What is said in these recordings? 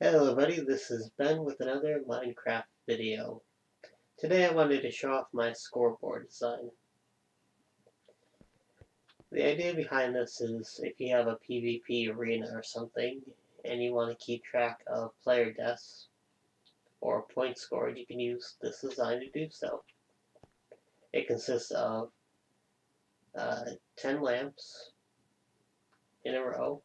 Hello everybody, this is Ben with another Minecraft video. Today I wanted to show off my scoreboard design. The idea behind this is if you have a PvP arena or something and you want to keep track of player deaths or points scored, you can use this design to do so. It consists of uh, 10 lamps in a row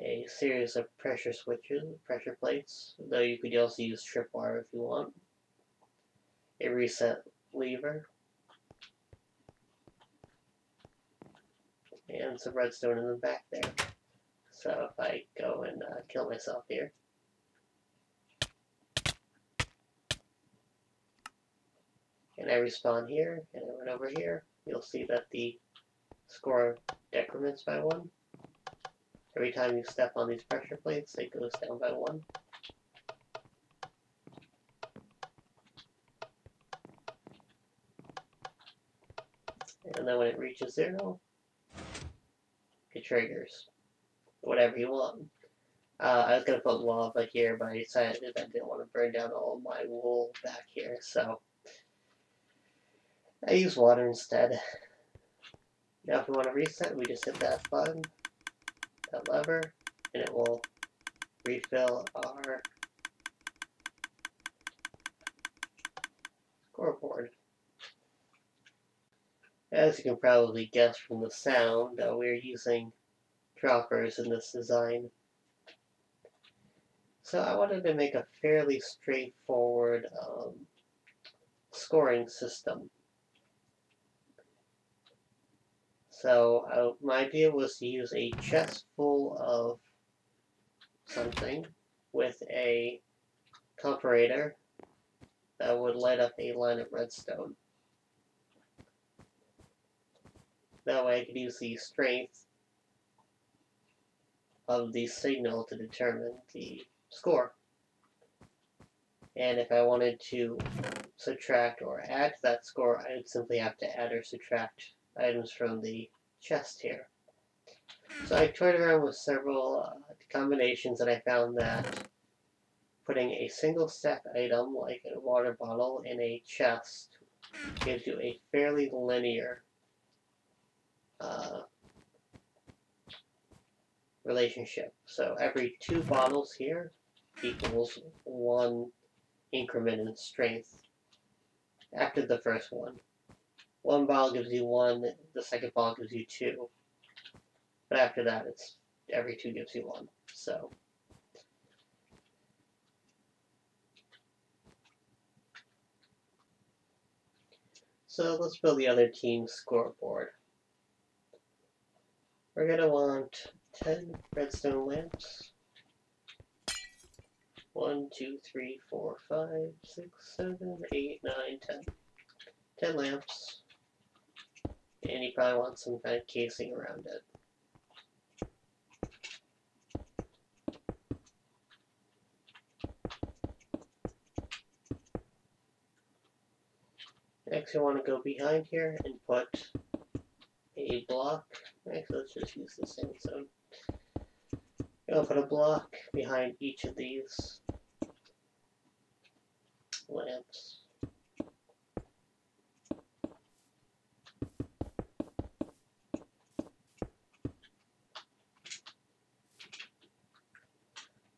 a series of pressure switches, pressure plates, though you could also use tripwire if you want, a reset lever, and some redstone in the back there. So if I go and uh, kill myself here, and I respawn here, and I run over here, you'll see that the score decrements by one. Every time you step on these pressure plates, it goes down by one. And then when it reaches zero, it triggers. Whatever you want. Uh, I was going to put lava here, but I decided that I didn't want to burn down all my wool back here, so I use water instead. Now if we want to reset, we just hit that button that lever and it will refill our scoreboard. As you can probably guess from the sound, uh, we're using droppers in this design. So I wanted to make a fairly straightforward um, scoring system. So uh, my idea was to use a chest full of something with a comparator that would light up a line of redstone. That way I could use the strength of the signal to determine the score. And if I wanted to subtract or add to that score, I would simply have to add or subtract items from the chest here. So I toyed around with several uh, combinations and I found that putting a single stack item like a water bottle in a chest gives you a fairly linear uh, relationship. So every two bottles here equals one increment in strength after the first one. One ball gives you one, the second ball gives you two. But after that, it's every two gives you one. So. So let's build the other team's scoreboard. We're going to want 10 redstone lamps. 1, 2, 3, 4, 5, 6, 7, 8, 9, 10. 10 lamps and you probably want some kind of casing around it. Next you want to go behind here and put a block. Actually, let's just use the same zone. You'll put a block behind each of these lamps.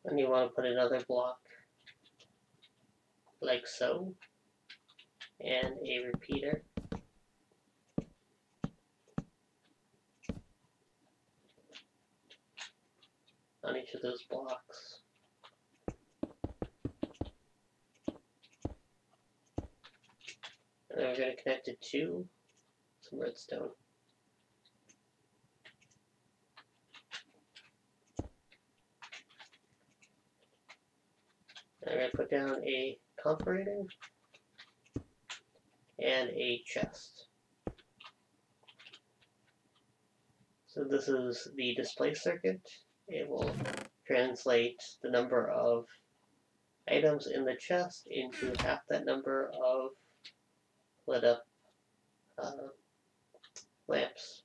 And you want to put another block like so and a repeater on each of those blocks. And then we're going to connect it to some redstone. I'm going to down a comparator and a chest. So this is the display circuit. It will translate the number of items in the chest into half that number of lit up uh, lamps.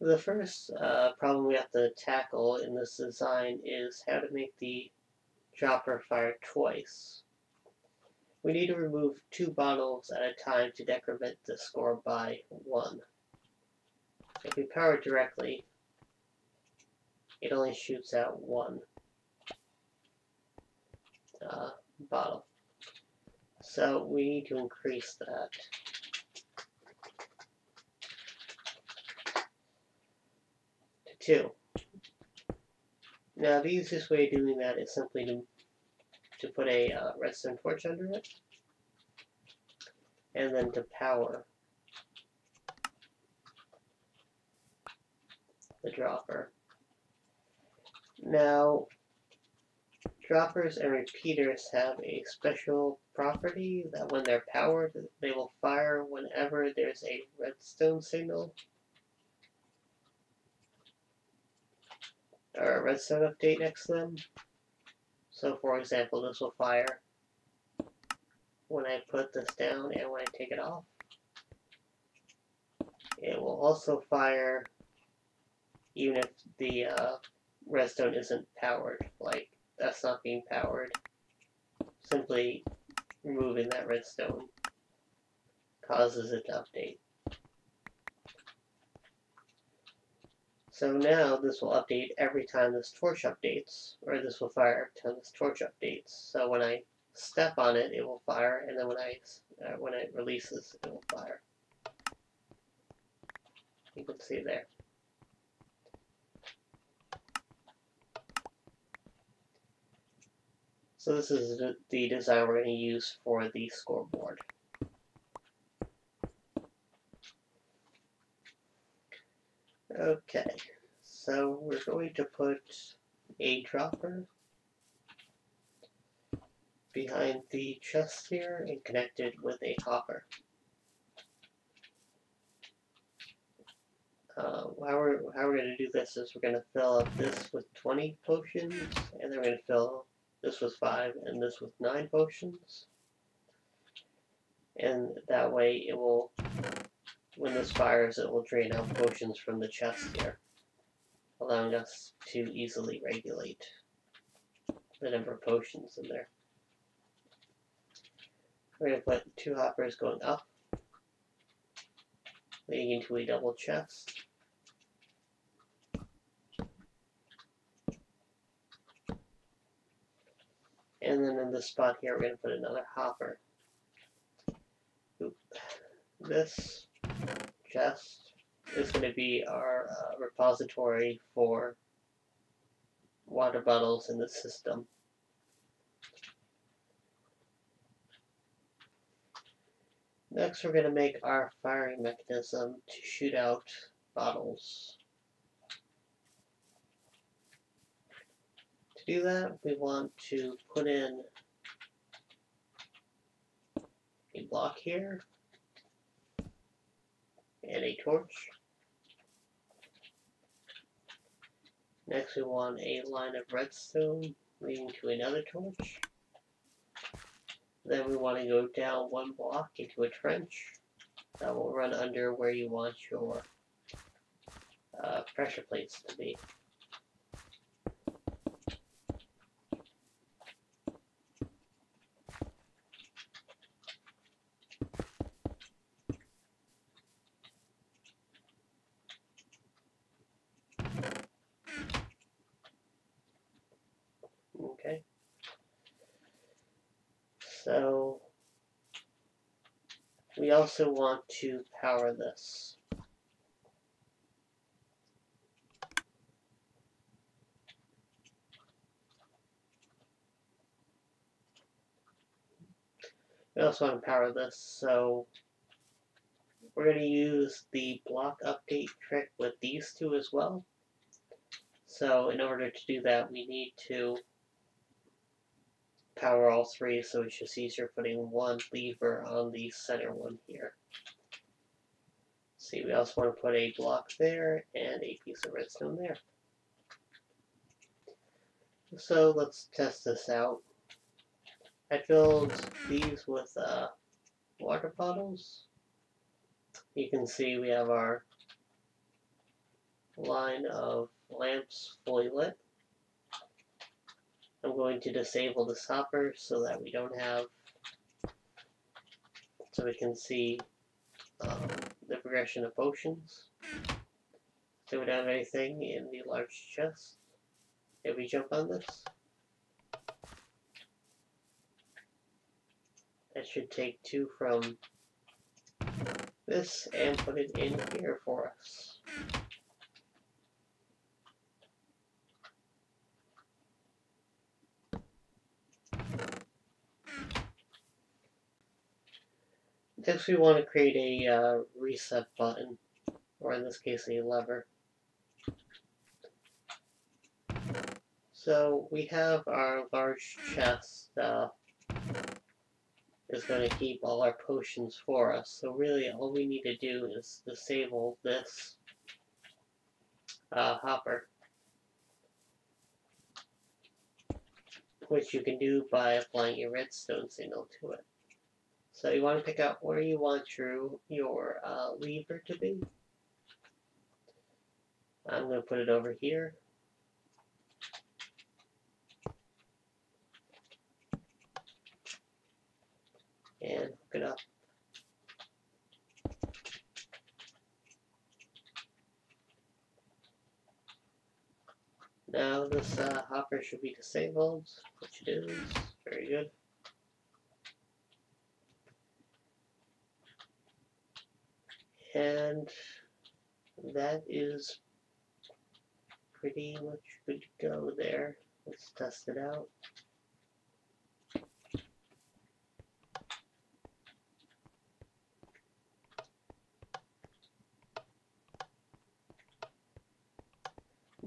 The first uh, problem we have to tackle in this design is how to make the dropper fire twice. We need to remove two bottles at a time to decrement the score by one. If we power directly, it only shoots out one uh, bottle. So we need to increase that. To two. Now the easiest way of doing that is simply to, to put a uh, redstone torch under it and then to power the dropper. Now droppers and repeaters have a special property that when they're powered they will fire whenever there's a redstone signal or redstone update next to them. So for example, this will fire when I put this down and when I take it off. It will also fire even if the uh, redstone isn't powered, like that's not being powered. Simply removing that redstone causes it to update. So now this will update every time this torch updates, or this will fire every time this torch updates. So when I step on it, it will fire, and then when I uh, when it releases, it will fire. You can see there. So this is the design we're going to use for the scoreboard. Okay, so we're going to put a dropper behind the chest here and connect it with a hopper. Uh, how we're, how we're going to do this is we're going to fill up this with 20 potions, and then we're going to fill this with 5 and this with 9 potions. And that way it will when this fires, it will drain out potions from the chest here, allowing us to easily regulate the number of potions in there. We're going to put two hoppers going up, leading into a double chest. And then in this spot here, we're going to put another hopper. Oop. This chest is going to be our uh, repository for water bottles in the system. Next we're going to make our firing mechanism to shoot out bottles. To do that we want to put in a block here and a torch. Next we want a line of redstone leading to another torch. Then we want to go down one block into a trench that will run under where you want your uh, pressure plates to be. Okay. So we also want to power this. We also want to power this, so we're going to use the block update trick with these two as well. So in order to do that, we need to power all three, so it's just easier putting one lever on the center one here. See, we also want to put a block there and a piece of redstone there. So let's test this out. I filled these with uh, water bottles. You can see we have our line of lamps fully lit. I'm going to disable the hopper so that we don't have, so we can see um, the progression of potions. So we don't have anything in the large chest. If we jump on this, that should take two from this and put it in here for us. Next we want to create a uh, reset button, or in this case a lever. So we have our large chest uh, is going to keep all our potions for us. So really all we need to do is disable this uh, hopper. Which you can do by applying a redstone signal to it. So you want to pick out where you want your, your uh, lever to be. I'm going to put it over here. And hook it up. Now this uh, hopper should be disabled, which it is. Very good. And that is pretty much good to go there. Let's test it out.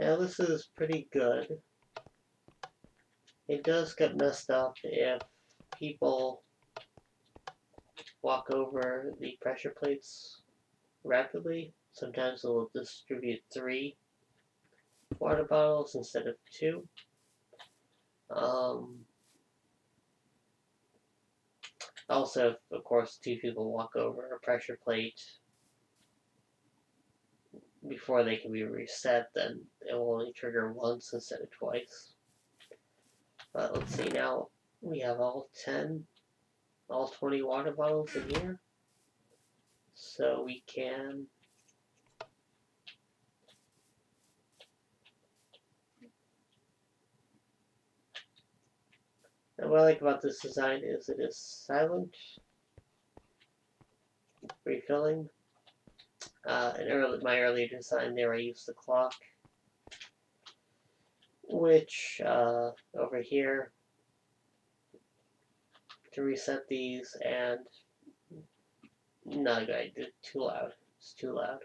Now this is pretty good. It does get messed up if people walk over the pressure plates rapidly. Sometimes it will distribute three water bottles instead of two. Um, also, of course, two people walk over a pressure plate before they can be reset, then it will only trigger once instead of twice. But let's see now, we have all 10, all 20 water bottles in here. So we can And what I like about this design is it is silent, refilling. Uh, in early, my earlier design there I used the clock, which uh, over here to reset these and not good idea. Too loud. It's too loud.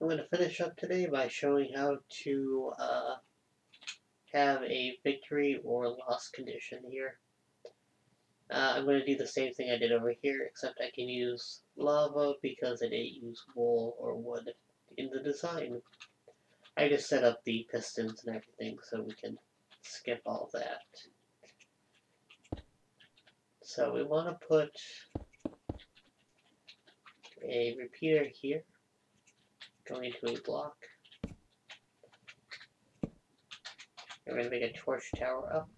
I'm going to finish up today by showing how to uh, have a victory or loss condition here. Uh, I'm going to do the same thing I did over here, except I can use lava because I didn't use wool or wood in the design. I just set up the pistons and everything so we can skip all that. So we want to put a repeater here, going to a block. We're going to make a torch tower up.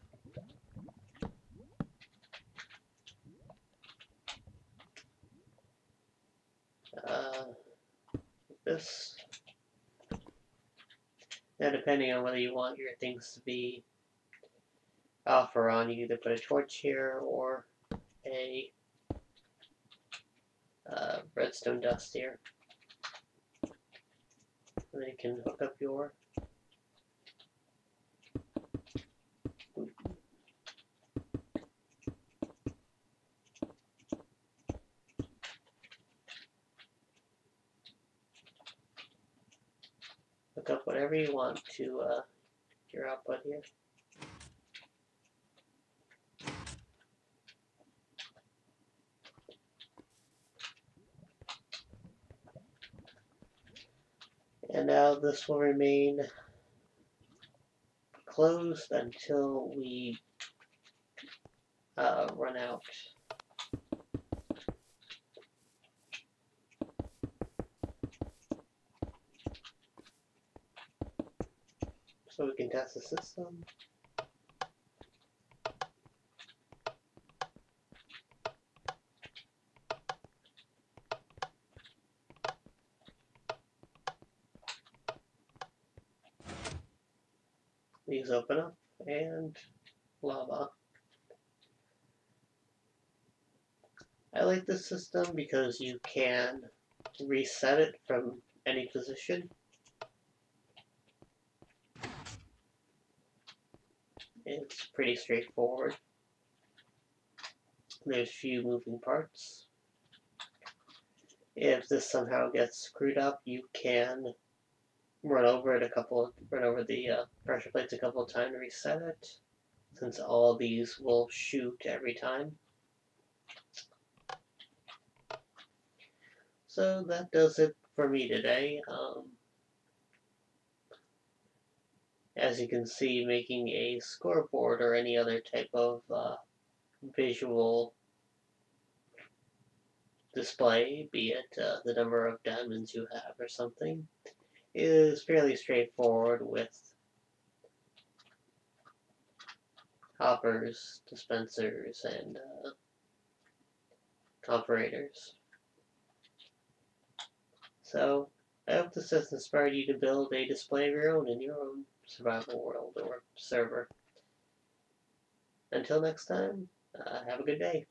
Uh, this. Now depending on whether you want your things to be off or on, you either put a torch here or a uh, redstone dust here. And then you can hook up your hook up whatever you want to uh, your output here. And now this will remain closed until we uh, run out test the system. These open up and lava. I like this system because you can reset it from any position. It's pretty straightforward. There's few moving parts. If this somehow gets screwed up, you can run over it a couple, of, run over the uh, pressure plates a couple of times to reset it, since all these will shoot every time. So that does it for me today. Um, as you can see, making a scoreboard or any other type of uh, visual display, be it uh, the number of diamonds you have or something, is fairly straightforward with hoppers, dispensers, and uh, comparators. So, I hope this has inspired you to build a display of your own in your own survival world or server. Until next time, uh, have a good day.